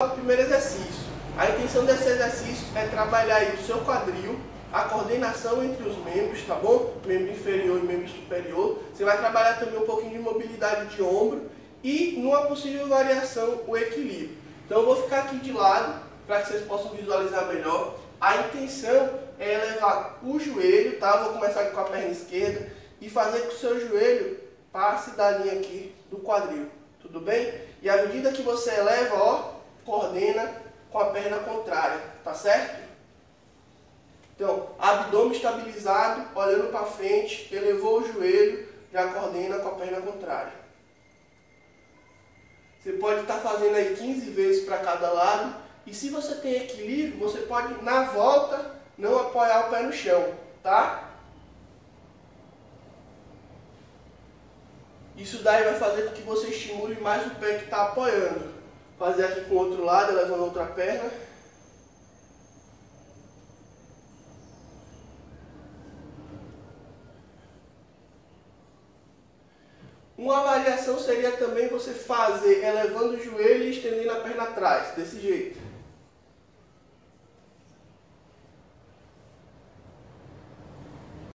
o primeiro exercício. A intenção desse exercício é trabalhar o seu quadril, a coordenação entre os membros, tá bom? Membro inferior e membro superior. Você vai trabalhar também um pouquinho de mobilidade de ombro e, numa possível variação, o equilíbrio. Então eu vou ficar aqui de lado para que vocês possam visualizar melhor. A intenção é elevar o joelho, tá? Vou começar aqui com a perna esquerda e fazer que o seu joelho passe da linha aqui do quadril, tudo bem? E à medida que você eleva, ó, coordena com a perna contrária, tá certo? Então, abdômen estabilizado, olhando para frente, elevou o joelho, já coordena com a perna contrária. Você pode estar tá fazendo aí 15 vezes para cada lado. E se você tem equilíbrio, você pode, na volta, não apoiar o pé no chão, tá? Isso daí vai fazer com que você estimule mais o pé que está apoiando. Fazer aqui com o outro lado, levando a outra perna. Uma variação seria também você fazer elevando o joelho e estendendo a perna atrás, desse jeito.